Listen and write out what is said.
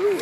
Ooh.